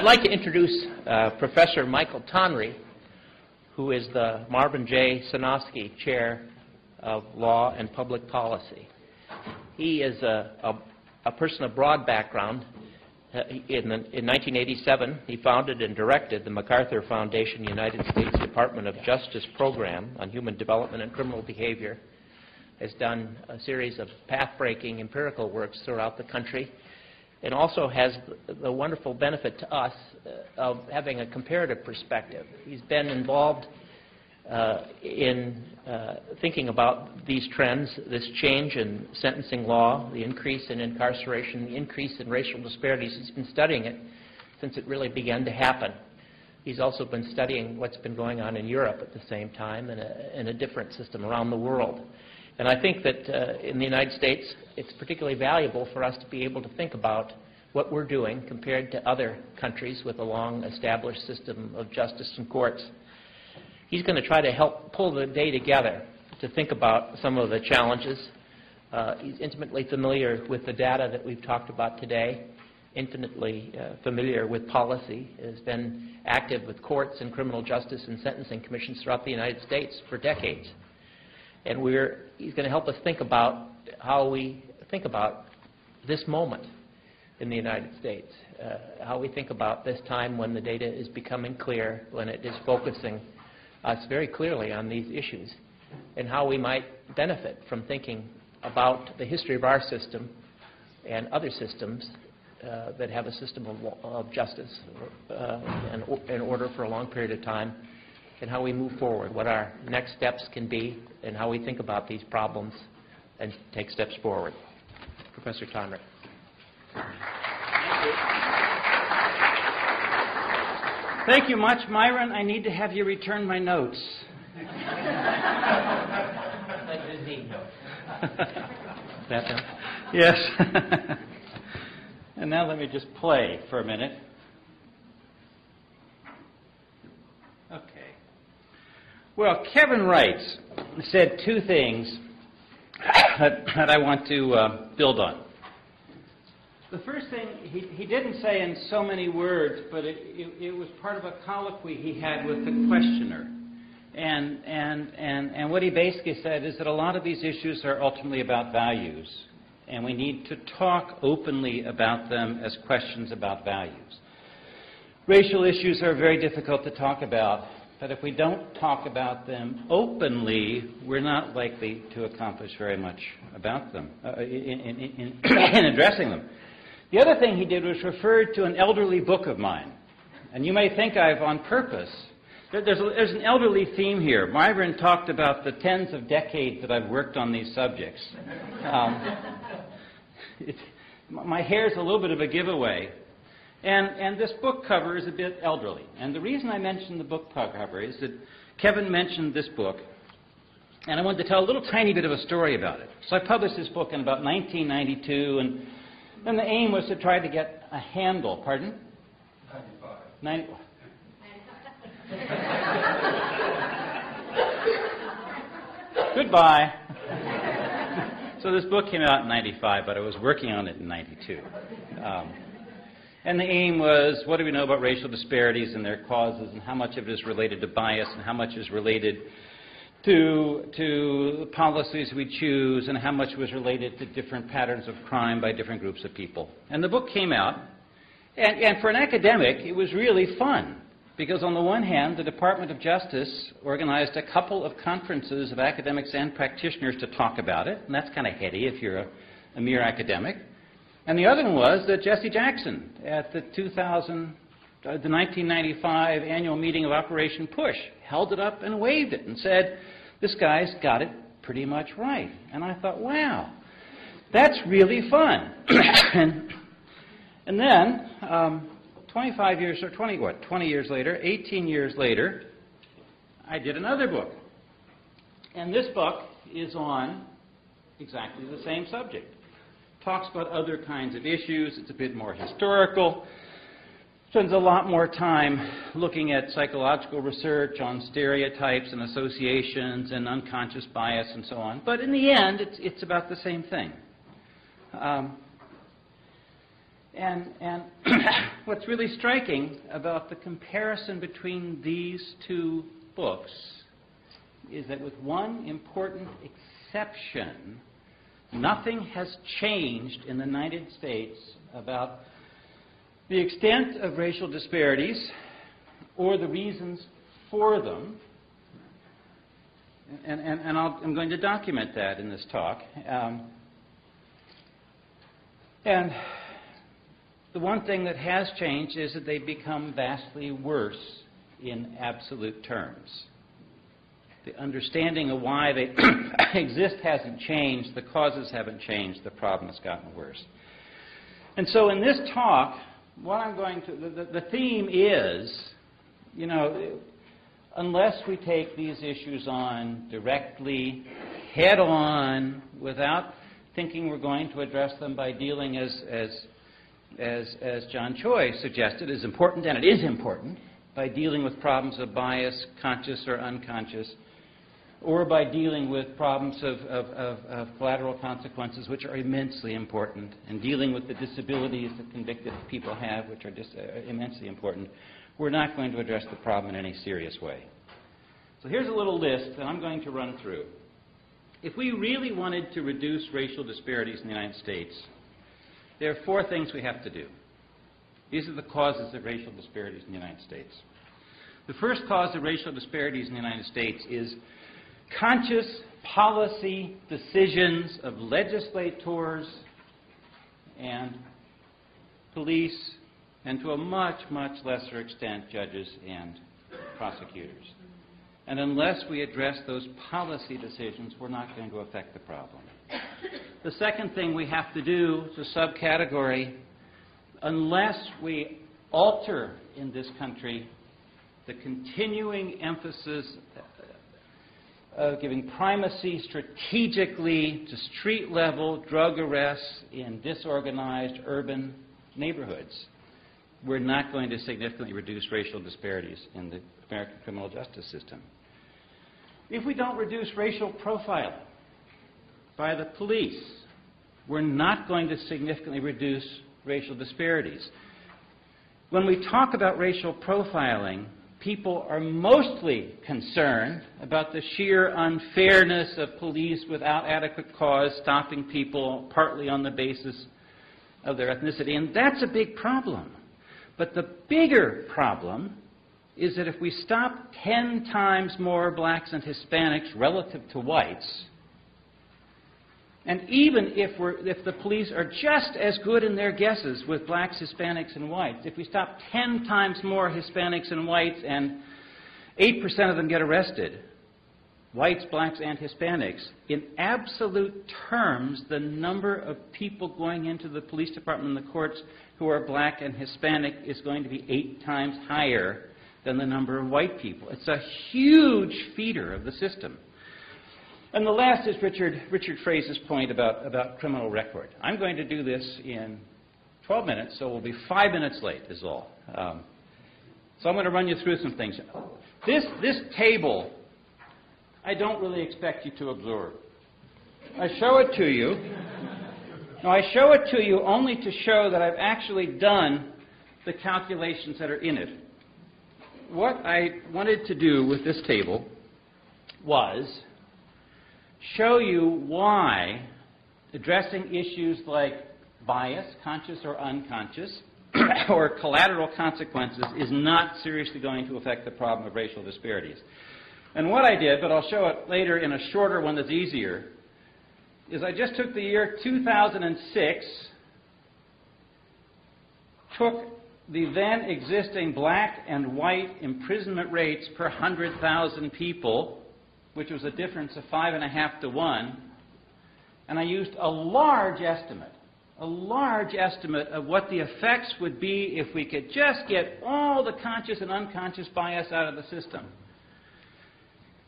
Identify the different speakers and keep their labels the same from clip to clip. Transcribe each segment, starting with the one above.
Speaker 1: I'd like to introduce uh, Professor Michael Tonry, who is the Marvin J. Sonosky Chair of Law and Public Policy. He is a, a, a person of broad background. Uh, in, the, in 1987, he founded and directed the MacArthur Foundation United States Department of Justice program on human development and criminal behavior, has done a series of path-breaking empirical works throughout the country, and also has the wonderful benefit to us uh, of having a comparative perspective. He's been involved uh, in uh, thinking about these trends, this change in sentencing law, the increase in incarceration, the increase in racial disparities. He's been studying it since it really began to happen. He's also been studying what's been going on in Europe at the same time in a, in a different system around the world. And I think that uh, in the United States, it's particularly valuable for us to be able to think about what we're doing compared to other countries with a long established system of justice and courts. He's going to try to help pull the day together to think about some of the challenges. Uh, he's intimately familiar with the data that we've talked about today, intimately uh, familiar with policy, has been active with courts and criminal justice and sentencing commissions throughout the United States for decades. And we're, he's going to help us think about how we think about this moment in the United States, uh, how we think about this time when the data is becoming clear, when it is focusing us very clearly on these issues, and how we might benefit from thinking about the history of our system and other systems uh, that have a system of, of justice uh, and, and order for a long period of time and how we move forward, what our next steps can be, and how we think about these problems and take steps forward. Professor Tonry.
Speaker 2: Thank you much, Myron. I need to have you return my notes.
Speaker 1: that
Speaker 2: Yes. and now let me just play for a minute. Well, Kevin Wright said two things that, that I want to uh, build on. The first thing he, he didn't say in so many words, but it, it, it was part of a colloquy he had with the questioner. And, and, and, and what he basically said is that a lot of these issues are ultimately about values, and we need to talk openly about them as questions about values. Racial issues are very difficult to talk about but if we don't talk about them openly, we're not likely to accomplish very much about them, uh, in, in, in, in, addressing them. The other thing he did was refer to an elderly book of mine. And you may think I've on purpose. There's, a, there's an elderly theme here. Myron talked about the tens of decades that I've worked on these subjects. Um, it, my hair's a little bit of a giveaway. And, and this book cover is a bit elderly. And the reason I mentioned the book cover is that Kevin mentioned this book, and I wanted to tell a little tiny bit of a story about it. So I published this book in about 1992, and, and the aim was to try to get a handle. Pardon? 95. 90, Goodbye. so this book came out in 95, but I was working on it in 92. Um, and the aim was what do we know about racial disparities and their causes, and how much of it is related to bias, and how much is related to, to policies we choose, and how much was related to different patterns of crime by different groups of people. And the book came out, and, and for an academic, it was really fun. Because on the one hand, the Department of Justice organized a couple of conferences of academics and practitioners to talk about it, and that's kind of heady if you're a, a mere academic. And the other one was that Jesse Jackson at the 2000, uh, the 1995 annual meeting of Operation Push held it up and waved it and said, "This guy's got it pretty much right." And I thought, "Wow, that's really fun." and, and then, um, 25 years or 20 what? 20 years later, 18 years later, I did another book, and this book is on exactly the same subject talks about other kinds of issues. It's a bit more historical. Spends a lot more time looking at psychological research on stereotypes and associations and unconscious bias and so on. But in the end, it's, it's about the same thing. Um, And, and what's really striking about the comparison between these two books is that, with one important exception, nothing has changed in the United States about the extent of racial disparities or the reasons for them. And, and, and i am going to document that in this talk. Um, and the one thing that has changed is that they've become vastly worse in absolute terms. The understanding of why they exist hasn't changed, the causes haven't changed, the problem has gotten worse. And so in this talk, what I'm going to, the, the theme is, you know, unless we take these issues on directly, head on, without thinking we're going to address them by dealing as, as as, as John Choi suggested, is important, and it is important, by dealing with problems of bias, conscious or unconscious, or by dealing with problems of, of, of, of, collateral consequences, which are immensely important, and dealing with the disabilities that convicted people have, which are just, uh, immensely important, we're not going to address the problem in any serious way. So here's a little list that I'm going to run through. If we really wanted to reduce racial disparities in the United States, there are four things we have to do. These are the causes of racial disparities in the United States. The first cause of racial disparities in the United States is conscious policy decisions of legislators and police, and to a much, much lesser extent, judges and prosecutors. And unless we address those policy decisions, we're not going to affect the problem. The second thing we have to do is a subcategory, unless we alter in this country the continuing emphasis giving primacy strategically to street level drug arrests in disorganized urban neighborhoods, we're not going to significantly reduce racial disparities in the American criminal justice system. If we don't reduce racial profiling, by the police, we're not going to significantly reduce racial disparities. When we talk about racial profiling, people are mostly concerned about the sheer unfairness of police without adequate cause stopping people partly on the basis of their ethnicity. And that's a big problem. But the bigger problem is that if we stop 10 times more blacks and Hispanics relative to whites, and even if, if, the police are just as good in their guesses with blacks, Hispanics, and whites, if we stop 10 times more Hispanics and whites and 8% of them get arrested, whites, blacks, and Hispanics, in absolute terms, the number of people going into the police department and the courts who are black and Hispanic is going to be eight times higher than the number of white people. It's a huge feeder of the system. And the last is Richard, Richard Frase's point about, about criminal record. I'm going to do this in 12 minutes, so we'll be five minutes late, is all. Um, so I'm going to run you through some things. This, this table, I don't really expect you to absorb. I show it to you. Now, I show it to you only to show that I've actually done the calculations that are in it. What I wanted to do with this table was show you why addressing issues like bias, conscious or unconscious, or collateral consequences is not seriously going to affect the problem of racial disparities. And what I did, but I'll show it later in a shorter one that's easier, is I just took the year 2006, took the then existing black and white imprisonment rates per 100,000 people, which was a difference of five and a half to one, and I used a large estimate, a large estimate of what the effects would be if we could just get all the conscious and unconscious bias out of the system.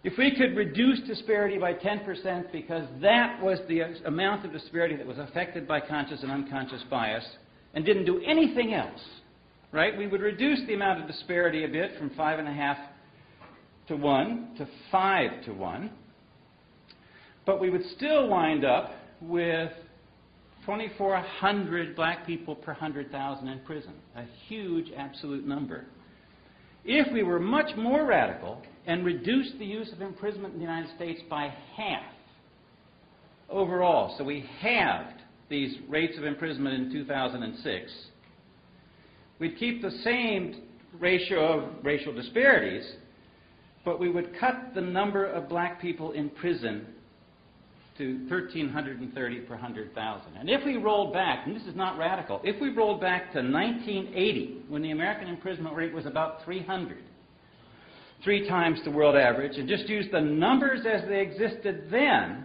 Speaker 2: If we could reduce disparity by 10% because that was the amount of disparity that was affected by conscious and unconscious bias and didn't do anything else, right? We would reduce the amount of disparity a bit from 5.5 to 1 to 5 to 1. But we would still wind up with 2,400 black people per 100,000 in prison. A huge absolute number. If we were much more radical and reduced the use of imprisonment in the United States by half overall, so we halved these rates of imprisonment in 2006, we'd keep the same ratio of racial disparities, but we would cut the number of black people in prison to 1,330 per 100,000. And if we rolled back, and this is not radical, if we rolled back to 1980, when the American imprisonment rate was about 300, three times the world average, and just used the numbers as they existed then,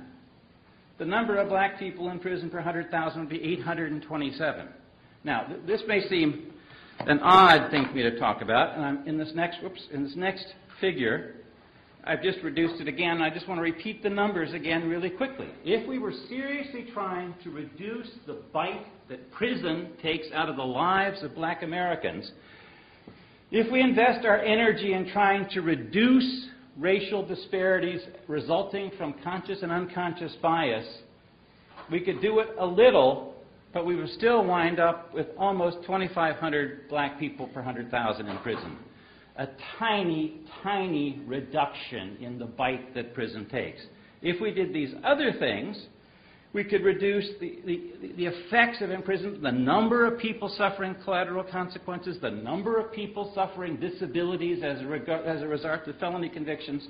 Speaker 2: the number of black people in prison per 100,000 would be 827. Now, th- this may seem an odd thing for me to talk about, and I'm in this next, whoops, in this next figure, I've just reduced it again. I just want to repeat the numbers again really quickly. If we were seriously trying to reduce the bite that prison takes out of the lives of black Americans, if we invest our energy in trying to reduce racial disparities resulting from conscious and unconscious bias, we could do it a little, but we would still wind up with almost 2,500 black people per 100,000 in prison a tiny, tiny reduction in the bite that prison takes. If we did these other things, we could reduce the, the, the, effects of imprisonment, the number of people suffering collateral consequences, the number of people suffering disabilities as a, as a result of felony convictions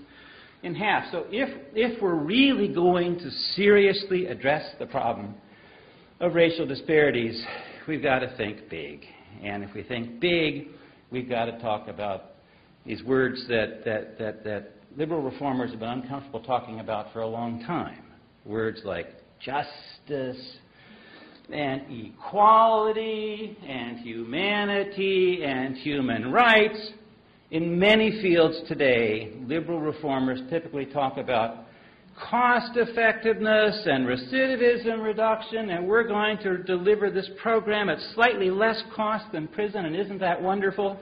Speaker 2: in half. So if, if we're really going to seriously address the problem of racial disparities, we've got to think big. And if we think big, we've got to talk about these words that, that, that, that liberal reformers have been uncomfortable talking about for a long time. Words like justice and equality and humanity and human rights. In many fields today, liberal reformers typically talk about cost effectiveness and recidivism reduction, and we're going to deliver this program at slightly less cost than prison, and isn't that wonderful?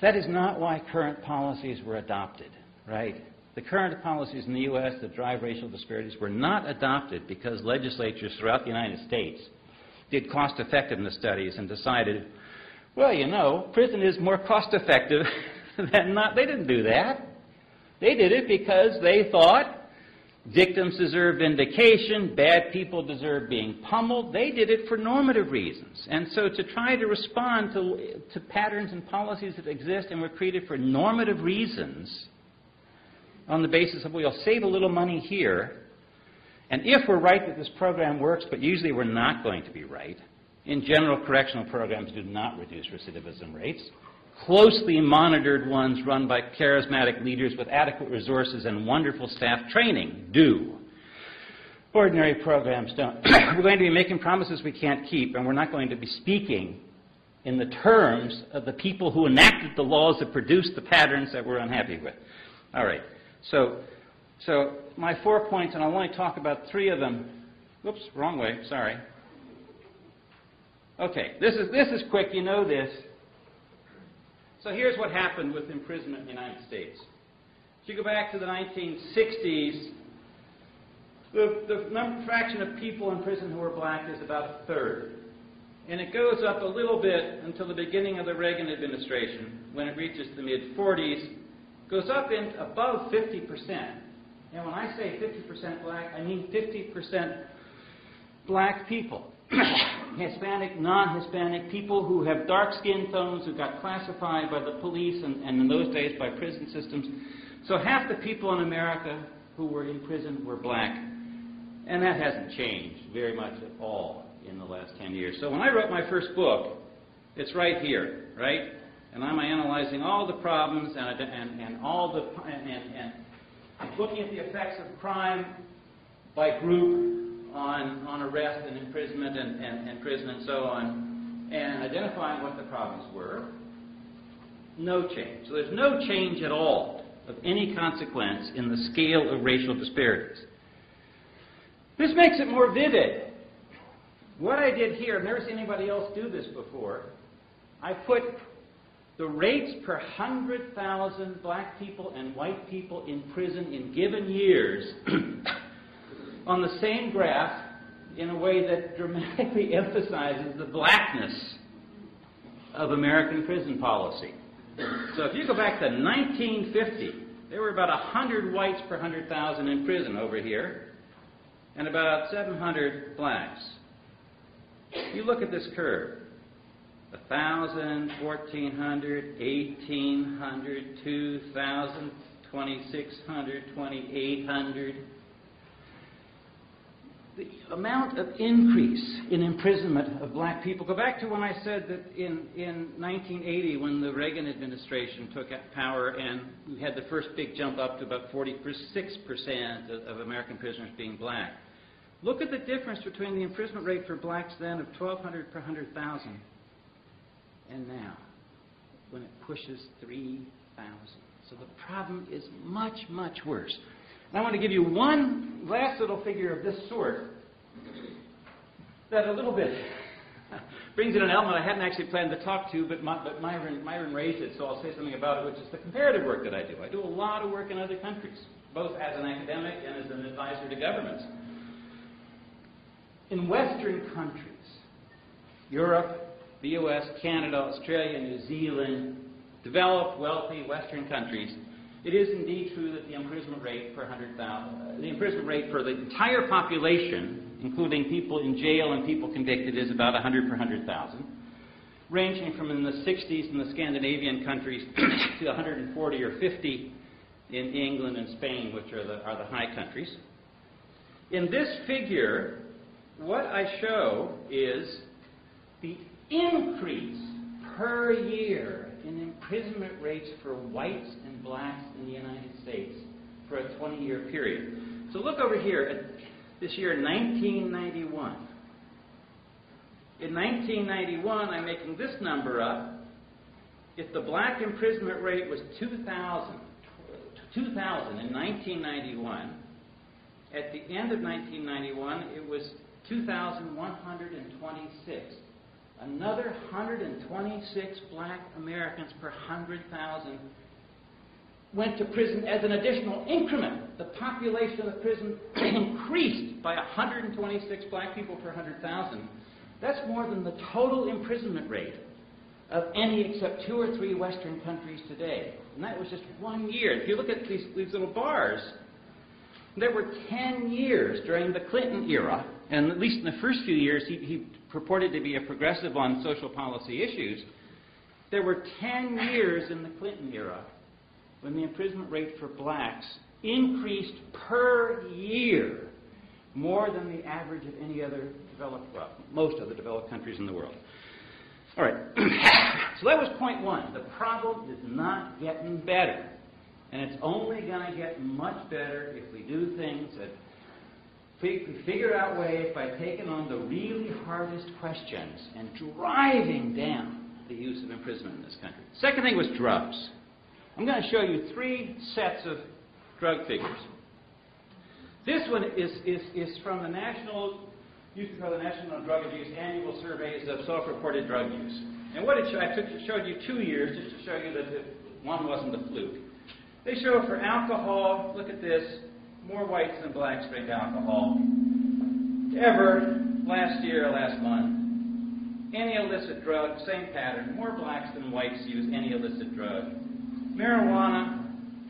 Speaker 2: That is not why current policies were adopted, right? The current policies in the U.S. that drive racial disparities were not adopted because legislatures throughout the United States did cost effectiveness studies and decided, well, you know, prison is more cost effective than not. They didn't do that. They did it because they thought Victims deserve vindication. Bad people deserve being pummeled. They did it for normative reasons. And so to try to respond to, to patterns and policies that exist and were created for normative reasons on the basis of we'll save a little money here, and if we're right that this program works, but usually we're not going to be right, in general, correctional programs do not reduce recidivism rates closely monitored ones run by charismatic leaders with adequate resources and wonderful staff training do. Ordinary programs don't. we're going to be making promises we can't keep, and we're not going to be speaking in the terms of the people who enacted the laws that produced the patterns that we're unhappy with. All right. So, so my four points, and I'll only talk about three of them. Whoops, wrong way. Sorry. Okay, this is this is quick. You know this. So here's what happened with imprisonment in the United States. If you go back to the 1960s, the, the number, fraction of people in prison who are black is about a third. And it goes up a little bit until the beginning of the Reagan administration, when it reaches the mid 40s, goes up in above 50%. And when I say 50% black, I mean 50% black people. Hispanic, non Hispanic, people who have dark skin tones who got classified by the police and, and in those days by prison systems. So half the people in America who were in prison were black. And that hasn't changed very much at all in the last 10 years. So when I wrote my first book, it's right here, right? And I'm analyzing all the problems and, and, and all the and, and, and looking at the effects of crime by group on, on arrest and imprisonment and, and, and prison and so on, and identifying what the problems were. No change. So there's no change at all of any consequence in the scale of racial disparities. This makes it more vivid. What I did here, I've never seen anybody else do this before, I put the rates per 100,000 black people and white people in prison in given years on the same graph in a way that dramatically emphasizes the blackness of American prison policy. So if you go back to 1950, there were about 100 whites per 100,000 in prison over here, and about 700 blacks. You look at this curve 1,000, 1,400, 1,800, 2,000, 2,600, 2,800 the amount of increase in imprisonment of black people. Go back to when I said that in, in 1980, when the Reagan administration took power and we had the first big jump up to about 46% of, of American prisoners being black. Look at the difference between the imprisonment rate for blacks then of 1,200 per 100,000 and now, when it pushes 3,000. So the problem is much, much worse. I want to give you one last little figure of this sort that a little bit brings in an element I hadn't actually planned to talk to, but, my, but Myron, Myron raised it, so I'll say something about it, which is the comparative work that I do. I do a lot of work in other countries, both as an academic and as an advisor to governments. In Western countries, Europe, the US, Canada, Australia, New Zealand, developed, wealthy Western countries, it is indeed true that the imprisonment rate per 100,000, uh, the imprisonment rate for the entire population, including people in jail and people convicted, is about 100 per 100,000, ranging from in the 60s in the Scandinavian countries to 140 or 50 in England and Spain, which are the, are the high countries. In this figure, what I show is the increase per year imprisonment rates for whites and blacks in the United States for a 20 year period. So look over here at this year, 1991. In 1991, I'm making this number up. If the black imprisonment rate was 2,000, 2000 in 1991, at the end of 1991, it was 2,126 another 126 black Americans per 100,000 went to prison as an additional increment. The population of prison increased by 126 black people per 100,000. That's more than the total imprisonment rate of any except two or three Western countries today. And that was just one year. If you look at these, these little bars, there were 10 years during the Clinton era, and at least in the first few years, he, he purported to be a progressive on social policy issues, there were 10 years in the Clinton era when the imprisonment rate for blacks increased per year more than the average of any other developed, well, most of the developed countries in the world. All right. so that was point one. The problem is not getting better. And it's only going to get much better if we do things that we figure out ways by taking on the really hardest questions and driving down the use of imprisonment in this country. Second thing was drugs. I'm going to show you three sets of drug figures. This one is, is, is from the National, used call the National Drug Abuse Annual Surveys of Self-Reported Drug Use. And what it showed, I took, showed you two years just to show you that one wasn't a fluke. They show for alcohol, look at this, more whites than blacks drink alcohol. Ever, last year, last month, any illicit drug, same pattern, more blacks than whites use any illicit drug. Marijuana,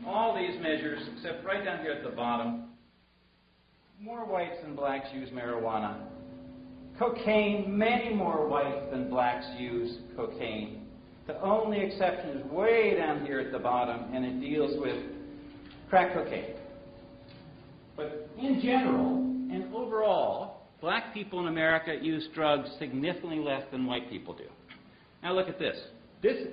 Speaker 2: all these measures, except right down here at the bottom, more whites than blacks use marijuana. Cocaine, many more whites than blacks use cocaine. The only exception is way down here at the bottom, and it deals with crack cocaine. But in general and overall, black people in America use drugs significantly less than white people do. Now look at this. This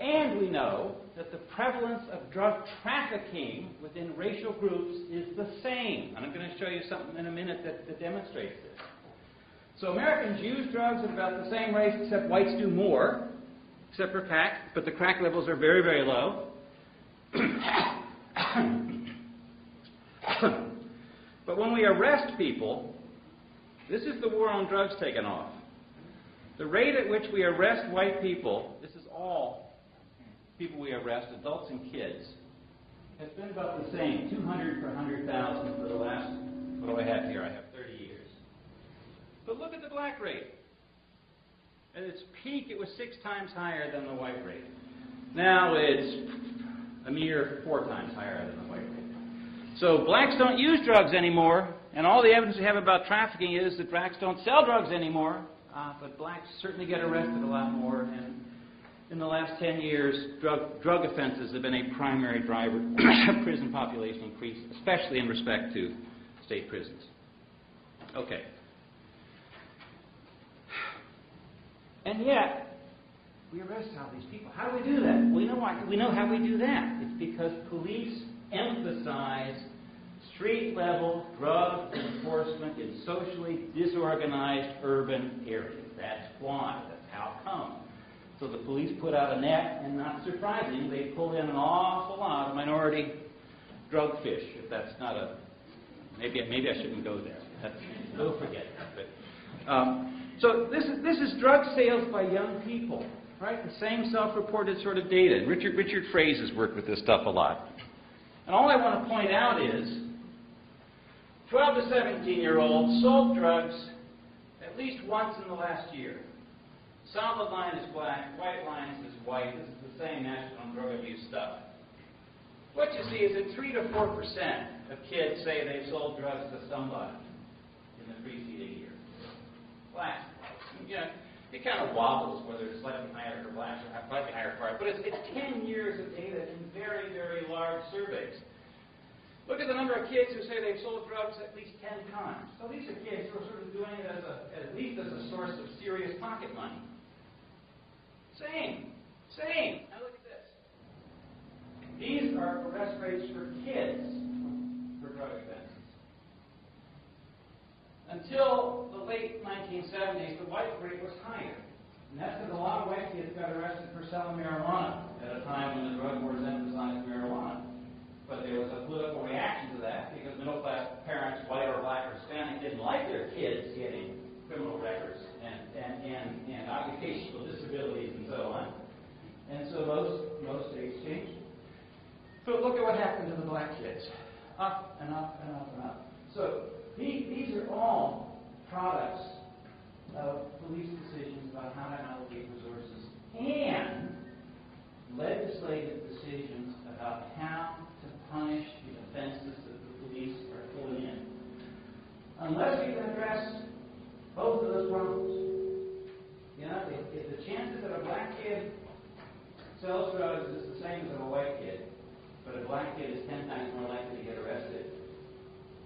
Speaker 2: and we know that the prevalence of drug trafficking within racial groups is the same. And I'm going to show you something in a minute that, that demonstrates this. So Americans use drugs at about the same rate, except whites do more, except for crack, but the crack levels are very, very low. But when we arrest people, this is the war on drugs taken off. The rate at which we arrest white people, this is all people we arrest, adults and kids, has been about the same 200 per 100,000 for the last, what do I have here? I have 30 years. But look at the black rate. At its peak, it was six times higher than the white rate. Now it's a mere four times higher than the white rate. So blacks don't use drugs anymore, and all the evidence we have about trafficking is that blacks don't sell drugs anymore. Uh, but blacks certainly get arrested a lot more, and in the last 10 years, drug, drug offenses have been a primary driver of prison population increase, especially in respect to state prisons. Okay. And yet, we arrest all these people. How do we do that? We know, why, we know how we do that. It's because police emphasize street level drug enforcement in socially disorganized urban areas. That's why. That's how come. So the police put out a net, and not surprising, they pulled in an awful lot of minority drug fish. If that's not a maybe maybe I shouldn't go there. That's, we'll forget that. But, um, so this is this is drug sales by young people, right? The same self-reported sort of data. Richard Richard has worked with this stuff a lot. And all I want to point out is 12 to 17 year olds sold drugs at least once in the last year. Solid line is black, white line is white. This is the same national drug abuse stuff. What you see is that 3 to 4 percent of kids say they sold drugs to somebody in the preceding year. Black. You know, it kind of wobbles whether it's slightly higher for blacks or slightly higher whites, but it's, it's 10 years of data in very, very large surveys. Look at the number of kids who say they've sold drugs at least 10 times. So these are kids who are sort of doing it as a, at least as a source of serious pocket money. Same. Same. Now look at this. These are arrest rates for kids for drug offenses. Until the late 1970s, the white rate was higher. And that's because a lot of white kids got arrested for selling marijuana at a time when the drug wars emphasized marijuana. But there was a political reaction to that because middle class parents, white or black or Hispanic, didn't like their kids getting criminal records and, and, and, and occupational disabilities and so on. And so most, most states changed. So look at what happened to the black kids. Up and up and up and up. So these, are all products of police decisions about how to allocate resources and legislative decisions about how punish the offenses that the police are pulling in. Unless can address both of those problems, you know, if, if the chances that a black kid sells drugs is the same as a white kid, but a black kid is 10 times more likely to get arrested,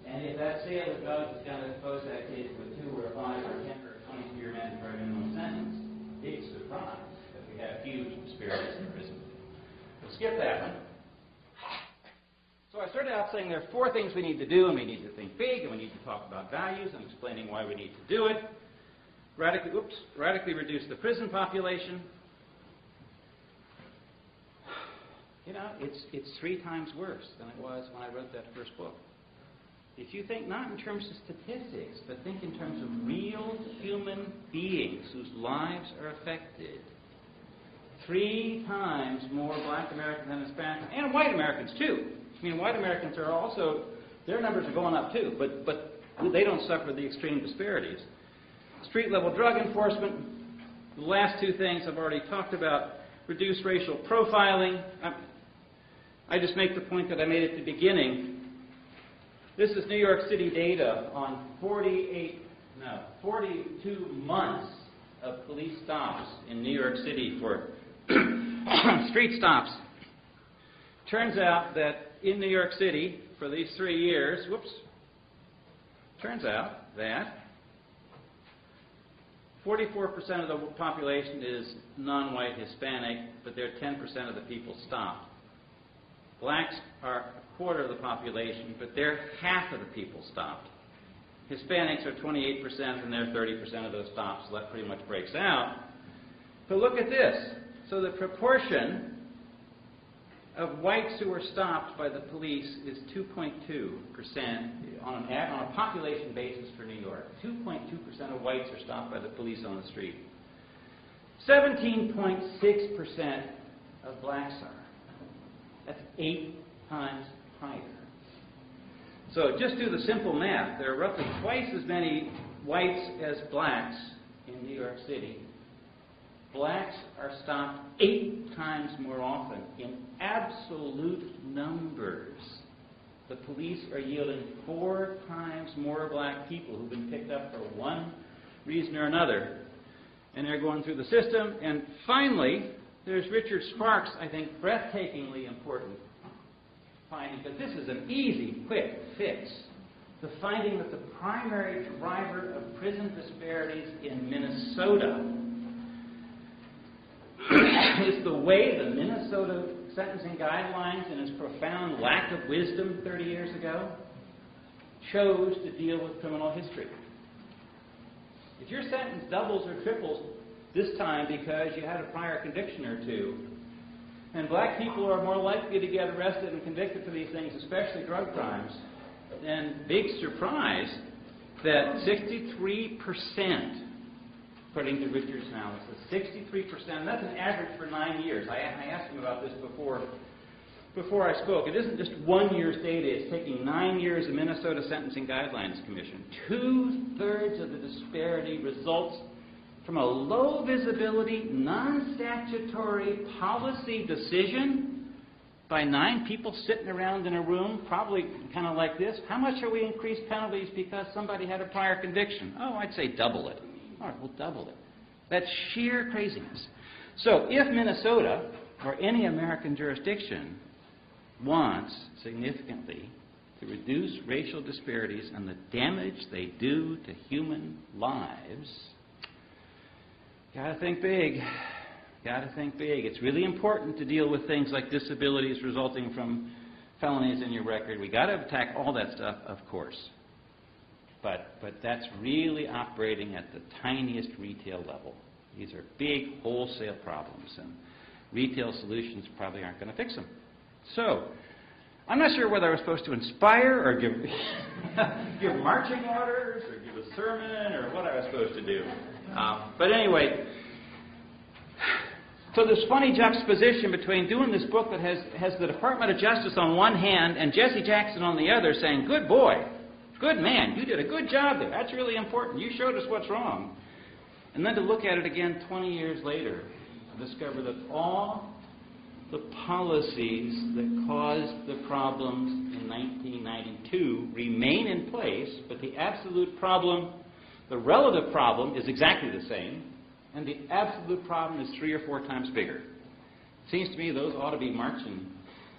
Speaker 2: and if that sale of drugs is going to expose that kid to a 2 or a 5 or a 10 or a 20 year mandatory minimum sentence, big surprise that we have huge disparities in prison. We'll skip that one. So I started out saying there are four things we need to do, and we need to think big, and we need to talk about values, and explaining why we need to do it. Radically, oops, radically reduce the prison population. You know, it's, it's three times worse than it was when I wrote that first book. If you think not in terms of statistics, but think in terms of real human beings whose lives are affected, three times more black Americans than Hispanic, and white Americans too. I mean, white Americans are also, their numbers are going up too, but, but they don't suffer the extreme disparities. Street level drug enforcement, the last two things I've already talked about, reduce racial profiling. I, I just make the point that I made at the beginning. This is New York City data on 48, no, 42 months of police stops in New York City for street stops. Turns out that in New York City, for these three years, whoops, turns out that 44% of the population is non white Hispanic, but they're 10% of the people stopped. Blacks are a quarter of the population, but they're half of the people stopped. Hispanics are 28%, and they're 30% of those stops, so that pretty much breaks out. But look at this. So the proportion of whites who were stopped by the police is 2.2% on, on a population basis for New York. 2.2% of whites are stopped by the police on the street. 17.6% of blacks are. That's eight times higher. So just do the simple math. There are roughly twice as many whites as blacks in New York City, blacks are stopped eight times more often in absolute numbers. The police are yielding four times more black people who've been picked up for one reason or another. And they're going through the system. And finally, there's Richard Sparks, I think, breathtakingly important finding, but this is an easy, quick fix. The finding that the primary driver of prison disparities in Minnesota is the way the Minnesota sentencing guidelines, in its profound lack of wisdom 30 years ago, chose to deal with criminal history. If your sentence doubles or triples this time because you had a prior conviction or two, and black people are more likely to get arrested and convicted for these things, especially drug crimes, then big surprise that 63%, according to Richard's analysis, 63%, that's an average for nine years. I, I asked him about this before before I spoke. It isn't just one year's data, it's taking nine years of Minnesota Sentencing Guidelines Commission. Two thirds of the disparity results from a low visibility, non statutory policy decision by nine people sitting around in a room, probably kind of like this. How much are we increased penalties because somebody had a prior conviction? Oh, I'd say double it. All right, we'll double it. That's sheer craziness. So if Minnesota or any American jurisdiction wants significantly to reduce racial disparities and the damage they do to human lives, gotta think big. Gotta think big. It's really important to deal with things like disabilities resulting from felonies in your record. We gotta attack all that stuff, of course. But, but that's really operating at the tiniest retail level. These are big wholesale problems, and retail solutions probably aren't going to fix them. So, I'm not sure whether I was supposed to inspire or give, give marching orders or give a sermon or what I was supposed to do. Um, but anyway, so this funny juxtaposition between doing this book that has, has the Department of Justice on one hand and Jesse Jackson on the other saying, Good boy, good man, you did a good job there. That's really important. You showed us what's wrong. And then to look at it again 20 years later discover that all the policies that caused the problems in 1992 remain in place, but the absolute problem, the relative problem, is exactly the same, and the absolute problem is three or four times bigger. Seems to me those ought to be marching.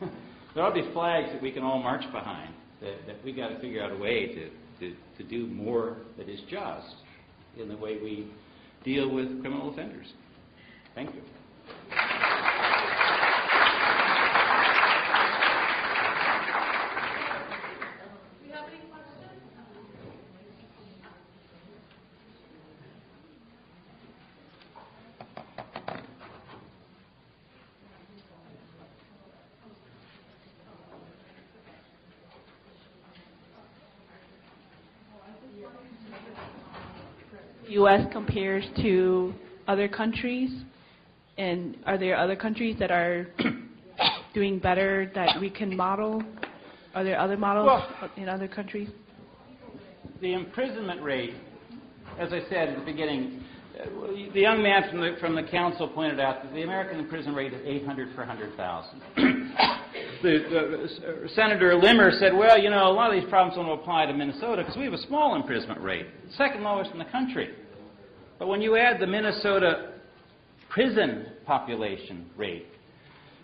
Speaker 2: there ought to be flags that we can all march behind, that, that we've got to figure out a way to, to, to do more that is just in the way we deal with criminal offenders. Thank you.
Speaker 3: U.S. compares to other countries? And are there other countries that are doing better that we can model? Are there other models
Speaker 2: Well-
Speaker 3: in other countries?
Speaker 2: The imprisonment rate, as I said at the beginning, uh, the young man from the, from the council pointed out that the American imprisonment rate is 800 per 100,000. the, uh, Senator Limmer said, well, you know, a lot of these problems don't apply to Minnesota because we have a small imprisonment rate, second lowest in the country. But when you add the Minnesota prison population rate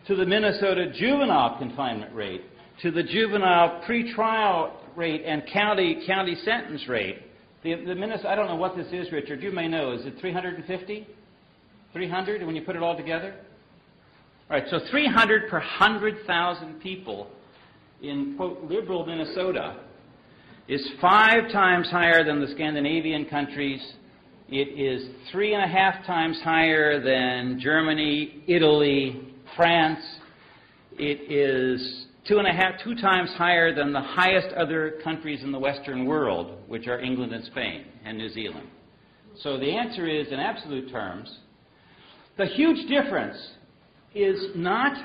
Speaker 2: to the Minnesota juvenile confinement rate to the juvenile pretrial rate and county county sentence rate, the, the Minnesota, I don't know what this is, Richard. You may know. Is it 350? 300 when you put it all together? All right, so 300 per 100,000 people in, quote, liberal Minnesota is five times higher than the Scandinavian countries. It is three and a half times higher than Germany, Italy, France. It is two and a half, two times higher than the highest other countries in the Western world, which are England and Spain and New Zealand. So the answer is, in absolute terms, the huge difference is not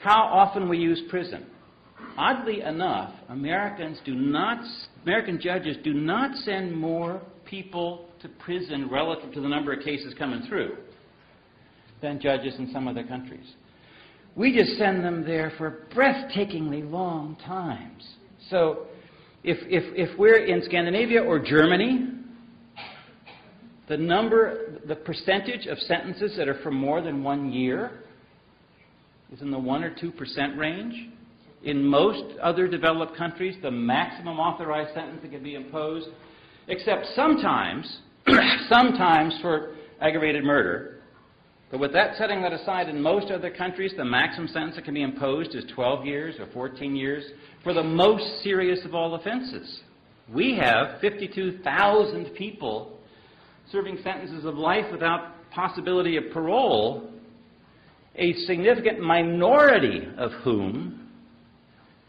Speaker 2: how often we use prison. Oddly enough, Americans do not, American judges do not send more people to prison relative to the number of cases coming through than judges in some other countries. We just send them there for breathtakingly long times. So if, if, if we're in Scandinavia or Germany, the number, the percentage of sentences that are for more than one year is in the 1 or 2% range. In most other developed countries, the maximum authorized sentence that can be imposed, except sometimes, sometimes for aggravated murder. But with that setting that aside, in most other countries, the maximum sentence that can be imposed is 12 years or 14 years for the most serious of all offenses. We have 52,000 people serving sentences of life without possibility of parole, a significant minority of whom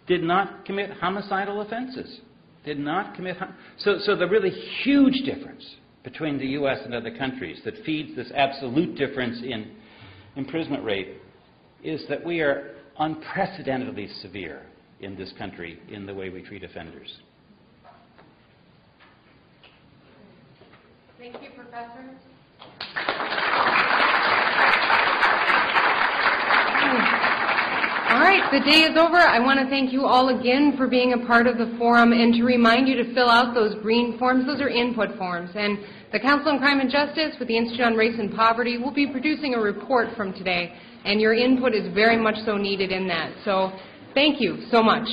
Speaker 2: did not commit homicidal offenses. Did not commit. So, so the really huge difference between the U.S. and other countries that feeds this absolute difference in imprisonment rate is that we are unprecedentedly severe in this country in the way we treat offenders.
Speaker 4: Thank you, Professor. All right, the day is over. I want to thank you all again for being a part of the forum and to remind you to fill out those green forms. Those are input forms. And the Council on Crime and Justice with the Institute on Race and Poverty will be producing a report from today, and your input is very much so needed in that. So thank you so much.